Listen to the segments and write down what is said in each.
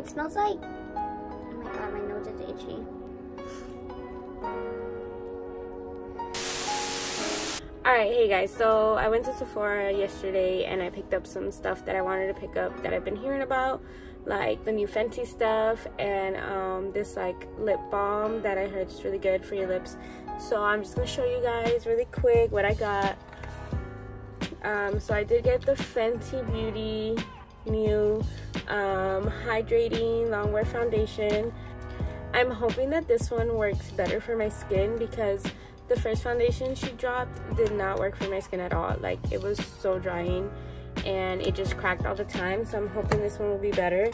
It smells like, oh my god, my nose is itchy. Alright, hey guys, so I went to Sephora yesterday and I picked up some stuff that I wanted to pick up that I've been hearing about like the new Fenty stuff and um, this like lip balm that I heard is really good for your lips so I'm just gonna show you guys really quick what I got um, so I did get the Fenty Beauty new um, hydrating longwear foundation. I'm hoping that this one works better for my skin because the first foundation she dropped did not work for my skin at all. Like it was so drying and it just cracked all the time so I'm hoping this one will be better.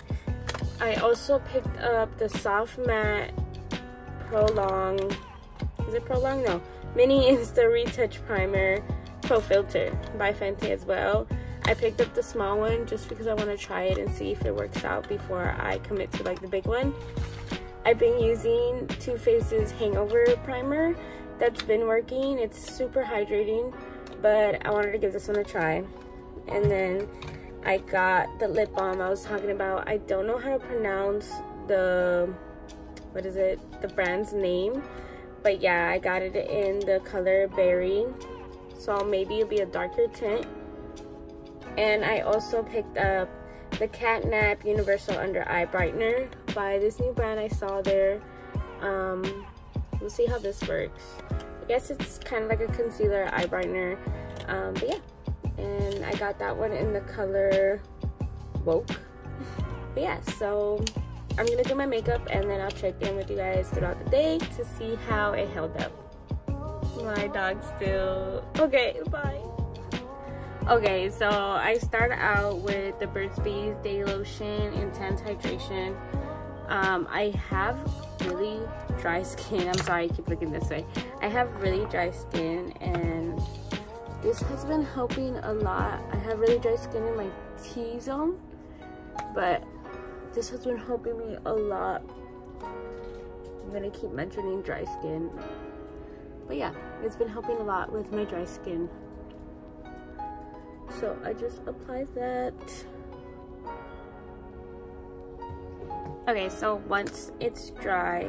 I also picked up the soft matte prolong. Is it prolong? No. Mini insta retouch primer pro filter by Fenty as well I picked up the small one just because I want to try it and see if it works out before I commit to like the big one I've been using Too Faced's hangover primer that's been working. It's super hydrating, but I wanted to give this one a try. And then I got the lip balm I was talking about. I don't know how to pronounce the, what is it, the brand's name. But yeah, I got it in the color Berry. So maybe it'll be a darker tint. And I also picked up the Catnap Universal Under Eye Brightener by this new brand I saw there. Um, we'll see how this works. I guess it's kind of like a concealer eye brightener. Um, but yeah. And i got that one in the color woke. But yeah so i'm gonna do my makeup and then i'll check in with you guys throughout the day to see how it held up. My dog still okay bye okay so i start out with the burt's bees day lotion intense hydration um, i have really dry skin. I'm sorry, I keep looking this way. I have really dry skin and this has been helping a lot. I have really dry skin in my T-zone, but this has been helping me a lot. I'm gonna keep mentioning dry skin. But yeah, it's been helping a lot with my dry skin. So I just applied that. Okay, so once it's dry,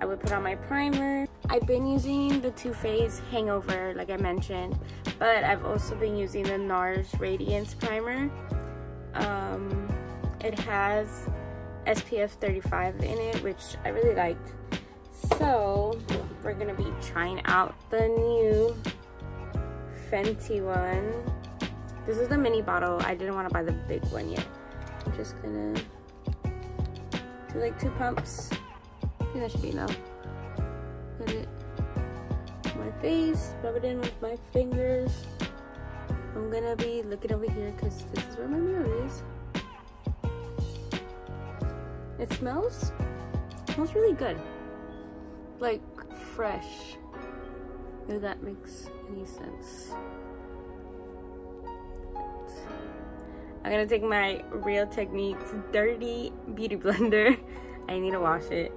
I would put on my primer. I've been using the Too Faced Hangover, like I mentioned, but I've also been using the NARS Radiance Primer. Um, it has SPF 35 in it, which I really liked. So, we're gonna be trying out the new Fenty one. This is the mini bottle. I didn't want to buy the big one yet. I'm just gonna do like two pumps. I think that should be enough. Put it on my face, rub it in with my fingers. I'm gonna be looking over here because this is where my mirror is. It smells, smells really good. Like fresh, if that makes any sense. I'm gonna take my Real Techniques Dirty Beauty Blender. I need to wash it.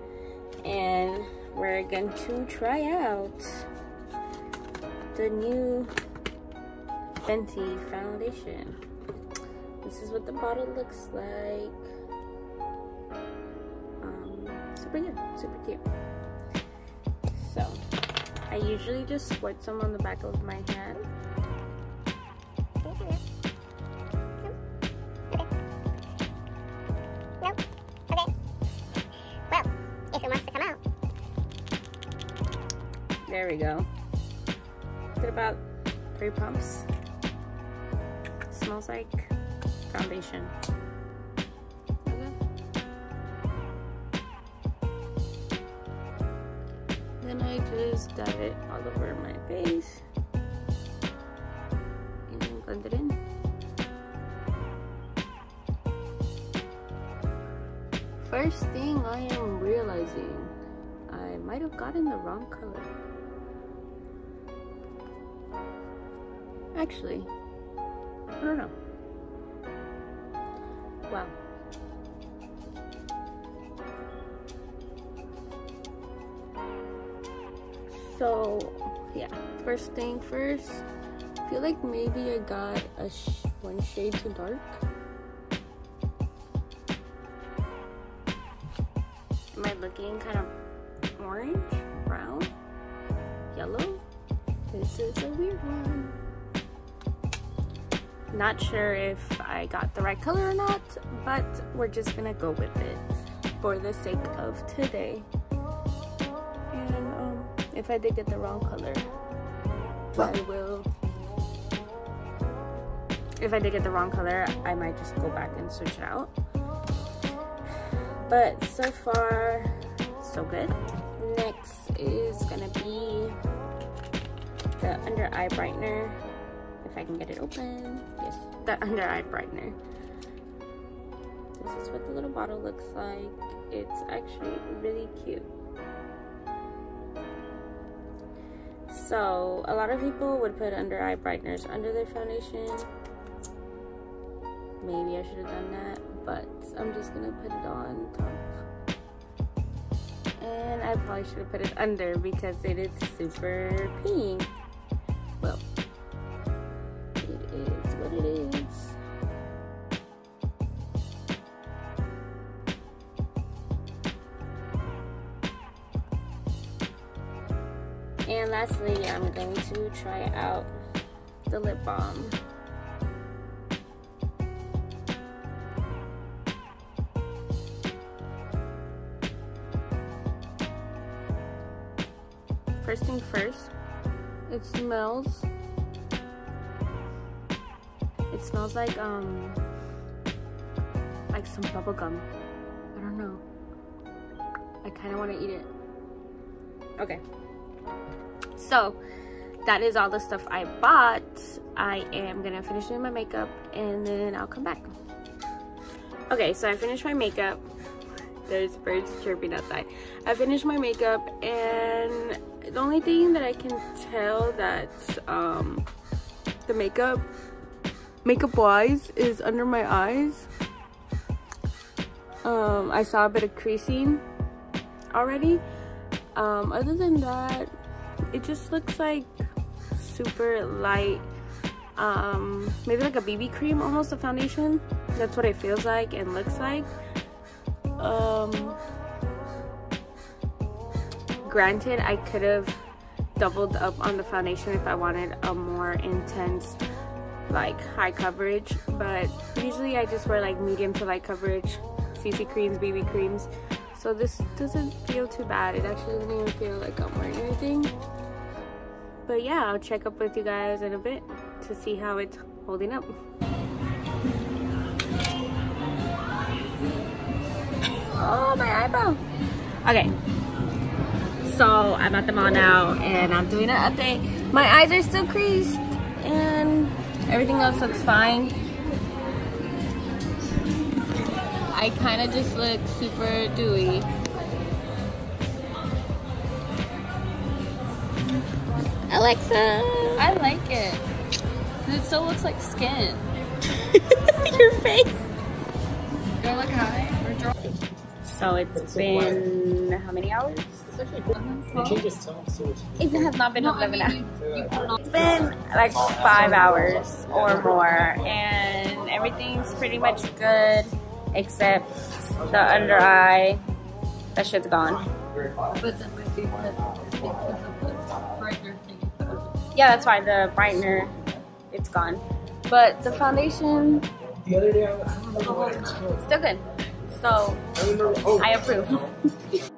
And we're going to try out the new Fenty foundation. This is what the bottle looks like. Um, super good, super cute. So, I usually just squirt some on the back of my hand There we go. Did about three pumps. Smells like foundation. Then I just dab it all over my face and blend it in. First thing I am realizing, I might have gotten the wrong color. Actually, I don't know. Wow. So, yeah, first thing first, I feel like maybe I got a sh one shade too dark. Am I looking kind of orange, brown, yellow. This is a weird one. Not sure if I got the right color or not, but we're just gonna go with it for the sake of today. And um, if I did get the wrong color, I will. If I did get the wrong color, I might just go back and switch it out. But so far, so good. Next is gonna be the under eye brightener. If I can get it open. Yes, the under eye brightener. This is what the little bottle looks like. It's actually really cute. So, a lot of people would put under eye brighteners under their foundation. Maybe I should have done that, but I'm just gonna put it on top. And I probably should have put it under because it is super pink. Well, And lastly, I'm going to try out the lip balm. First thing first, it smells, it smells like, um, like some bubble gum. I don't know. I kind of want to eat it. Okay so that is all the stuff I bought. I am gonna finish doing my makeup and then I'll come back. Okay, so I finished my makeup. There's birds chirping outside. I finished my makeup and the only thing that I can tell that um, the makeup, makeup wise, is under my eyes. Um, I saw a bit of creasing already. Um, other than that, it just looks like super light. Um maybe like a bb cream almost a foundation. That's what it feels like and looks like. Um granted i could have doubled up on the foundation if i wanted a more intense like high coverage but usually i just wear like medium to light coverage cc creams bb creams so this doesn't feel too bad. It actually doesn't even feel like i'm wearing anything. But yeah i'll check up with you guys in a bit to see how it's holding up. Oh my eyebrow. Okay. So i'm at the mall now and i'm doing an update. My eyes are still creased and everything else looks fine I kind of just look super dewy Alexa. I like it. It still looks like skin. Your face. Do I look high or drop? So it's been how many hours? Uh-huh. It has not been 11 hours. It's been like five hours or more and everything's pretty much good except the under eye. That shit's gone. But then my favorite because of the brighter thing. Yeah, that's why the brightener, it's gone. But the foundation, The other day, I I don't remember what it's called. still good. So I remember. Oh, I approve.